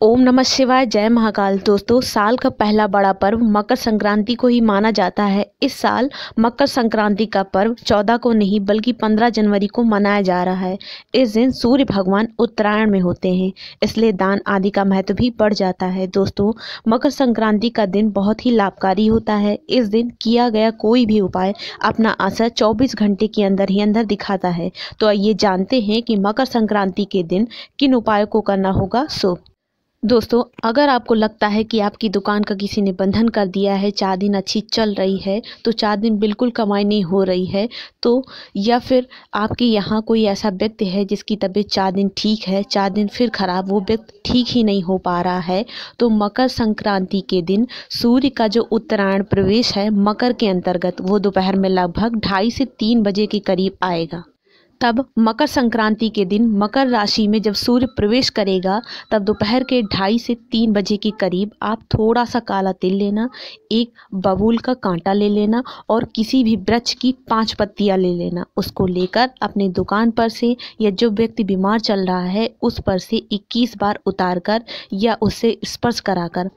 ओम नमः शिवाय, जय महाकाल। दोस्तों, साल का पहला बड़ा पर्व मकर संक्रांति को ही माना जाता है। इस साल मकर संक्रांति का पर्व चौदह को नहीं, बल्कि पंद्रह जनवरी को मनाया जा रहा है। इस दिन सूर्य भगवान उत्तरायण में होते हैं, इसलिए दान आदि का महत्व भी बढ़ जाता है। दोस्तों, मकर संक्रांति का दिन बहुत ही लाभकारी होता है। इस दिन किया गया कोई भी उपाय अपना असर चौबीस घंटे के अंदर ही अंदर दिखाता है। तो आइए जानते हैं कि मकर संक्रांति के दिन किन उपायों को करना होगा। शुभ दोस्तों, अगर आपको लगता है कि आपकी दुकान का किसी ने बंधन कर दिया है, चार दिन अच्छी चल रही है तो चार दिन बिल्कुल कमाई नहीं हो रही है तो या फिर आपके यहाँ कोई ऐसा व्यक्ति है जिसकी तबीयत चार दिन ठीक है, चार दिन फिर ख़राब, वो व्यक्ति ठीक ही नहीं हो पा रहा है तो मकर संक्रांति के दिन सूर्य का जो उत्तरायण प्रवेश है, मकर के अंतर्गत वो दोपहर में लगभग ढाई से तीन बजे के करीब आएगा। तब मकर संक्रांति के दिन मकर राशि में जब सूर्य प्रवेश करेगा, तब दोपहर के ढाई से तीन बजे के करीब आप थोड़ा सा काला तिल लेना, एक बबूल का कांटा ले लेना और किसी भी वृक्ष की पाँच पत्तियाँ ले लेना। उसको लेकर अपने दुकान पर से या जो व्यक्ति बीमार चल रहा है, उस पर से 21 बार उतार कर या उससे स्पर्श कराकर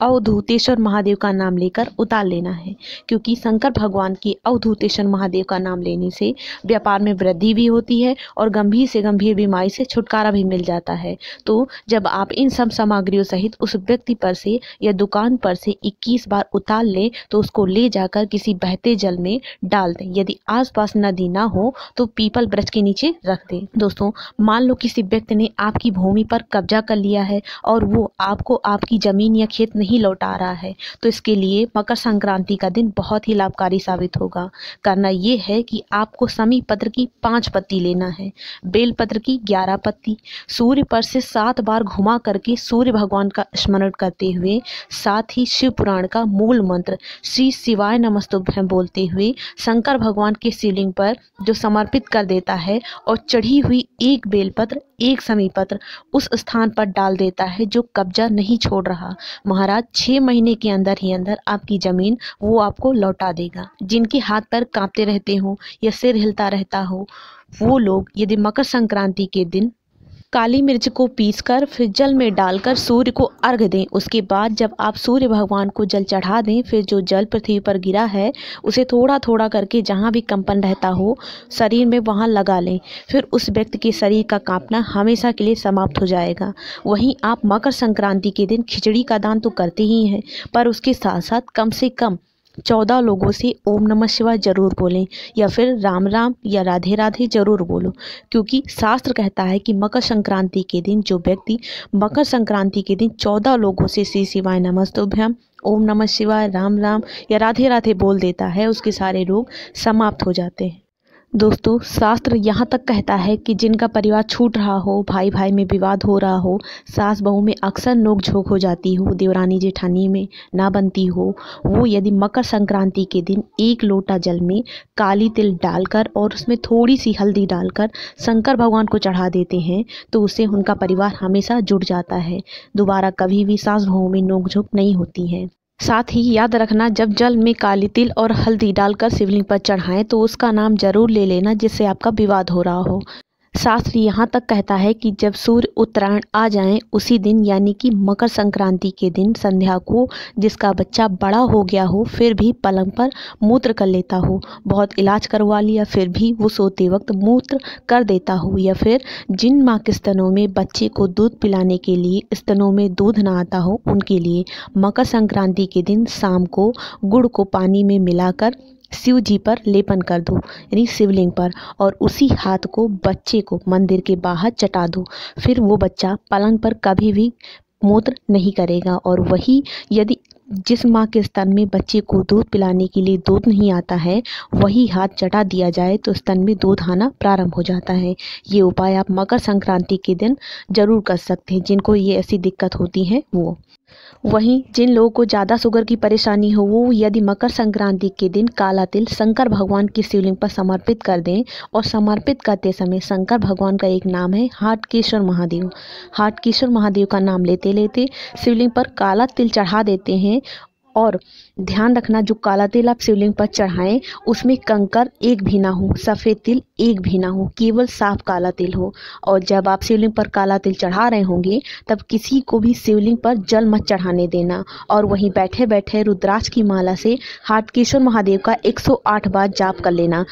अवधूतेश्वर महादेव का नाम लेकर उतार लेना है, क्योंकि शंकर भगवान की अवधूतेश्वर महादेव का नाम लेने से व्यापार में वृद्धि भी होती है और गंभीर से गंभीर बीमारी से छुटकारा भी मिल जाता है। तो जब आप इन सब सामग्रियों सहित उस व्यक्ति पर से या दुकान पर से 21 बार उतार लें तो उसको ले जाकर किसी बहते जल में डाल दें। यदि आसपास नदी ना हो तो पीपल वृक्ष के नीचे रख दें। दोस्तों, मान लो किसी व्यक्ति ने आपकी भूमि पर कब्जा कर लिया है और वो आपको आपकी ज़मीन या खेत लौटा रहा है। तो इसके लिए मकर संक्रांति का दिन बहुत ही लाभकारी साबित होगा। करना ये है कि आपको समी पत्र की पाँच पत्ती लेना है। बेल पत्र की ग्यारह पत्ती। सूर्य पर से सात बार घुमा करके सूर्य भगवान का स्मरण करते हुए, साथ ही शिव पुराण का मूल मंत्र, श्री शिवाय नमस्तुभ्यम बोलते हुए, शंकर भगवान के शिवलिंग पर जो समर्पित कर देता है और चढ़ी हुई एक बेलपत्र एक समीपत्र उस स्थान पर डाल देता है जो कब्जा नहीं छोड़ रहा। महाराज, छह महीने के अंदर ही अंदर आपकी ज़मीन वो आपको लौटा देगा। जिनके हाथ पर कांपते रहते हो या सिर हिलता रहता हो, वो लोग यदि मकर संक्रांति के दिन काली मिर्च को पीसकर फिर जल में डालकर सूर्य को अर्घ दें। उसके बाद जब आप सूर्य भगवान को जल चढ़ा दें, फिर जो जल पृथ्वी पर गिरा है, उसे थोड़ा थोड़ा करके जहाँ भी कंपन रहता हो, शरीर में वहाँ लगा लें। फिर उस व्यक्ति के शरीर का कांपना हमेशा के लिए समाप्त हो जाएगा। वहीं आप मकर संक्रांति के दिन खिचड़ी का दान तो करते ही हैं, पर उसके साथ साथ कम से कम चौदह लोगों से ओम नमः शिवाय ज़रूर बोलें या फिर राम राम या राधे राधे ज़रूर बोलो, क्योंकि शास्त्र कहता है कि मकर संक्रांति के दिन जो व्यक्ति मकर संक्रांति के दिन चौदह लोगों से श्री शिवाय नमस्तुभ्यम, ओम नमः शिवाय, राम राम या राधे राधे बोल देता है, उसके सारे रोग समाप्त हो जाते हैं। दोस्तों, शास्त्र यहाँ तक कहता है कि जिनका परिवार छूट रहा हो भाई भाई में विवाद हो रहा हो, सास बहू में अक्सर नोक झोंक हो जाती हो, देवरानी जेठानी में ना बनती हो, वो यदि मकर संक्रांति के दिन एक लोटा जल में काली तिल डालकर और उसमें थोड़ी सी हल्दी डालकर शंकर भगवान को चढ़ा देते हैं तो उससे उनका परिवार हमेशा जुड़ जाता है। दोबारा कभी भी सास बहू में नोक झोंक नहीं होती है। साथ ही याद रखना, जब जल में काली तिल और हल्दी डालकर शिवलिंग पर चढ़ाएँ तो उसका नाम ज़रूर ले लेना जिससे आपका विवाद हो रहा हो। शास्त्र यहाँ तक कहता है कि जब सूर्य उत्तरायण आ जाए, उसी दिन यानी कि मकर संक्रांति के दिन संध्या को, जिसका बच्चा बड़ा हो गया हो, फिर भी पलंग पर मूत्र कर लेता हो। बहुत इलाज करवा लिया, फिर भी वो सोते वक्त मूत्र कर देता हो। या फिर जिन माँ के स्तनों में बच्चे को दूध पिलाने के लिए स्तनों में दूध ना आता हो, उनके लिए मकर संक्रांति के दिन शाम को गुड़ को पानी में मिलाकर शिव जी पर लेपन कर दो, यानी शिवलिंग पर, और उसी हाथ को, बच्चे को मंदिर के बाहर चटा दो। फिर वो बच्चा पलंग पर कभी भी मूत्र नहीं करेगा, और वही यदि जिस माँ के स्तन में बच्चे को दूध पिलाने के लिए दूध नहीं आता है, वही हाथ चटा दिया जाए तो स्तन में दूध आना प्रारंभ हो जाता है। ये उपाय आप मकर संक्रांति के दिन ज़रूर कर सकते हैं, जिनको ये ऐसी दिक्कत होती है वो। वहीं जिन लोगों को ज़्यादा शुगर की परेशानी हो, वो यदि मकर संक्रांति के दिन काला तिल शंकर भगवान की शिवलिंग पर समर्पित कर दें और समर्पित करते समय शंकर भगवान का एक नाम है हाटकेश्वर महादेव। हाटकेश्वर महादेव का नाम लेते लेते शिवलिंग पर काला तिल चढ़ा देते हैं और ध्यान रखना, जो काला तिल आप शिवलिंग पर चढ़ाएँ, उसमें कंकर एक भी ना हो, सफ़ेद तिल एक भी ना हो, केवल साफ़ काला तिल हो। और जब आप शिवलिंग पर काला तिल चढ़ा रहे होंगे, तब किसी को भी शिवलिंग पर जल मत चढ़ाने देना। और वहीं बैठे बैठे रुद्राक्ष की माला से हाटकेश्वर महादेव का 108 बार जाप कर लेना।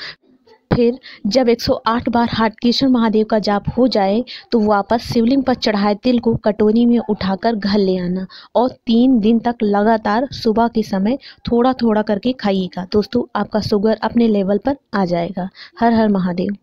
फिर जब 108 बार हाटकेश्वर महादेव का जाप हो जाए तो वापस शिवलिंग पर चढ़ाए तिल को कटोरी में उठाकर घर ले आना और तीन दिन तक लगातार सुबह के समय थोड़ा थोड़ा करके खाइएगा। दोस्तों, आपका शुगर अपने लेवल पर आ जाएगा। हर हर महादेव।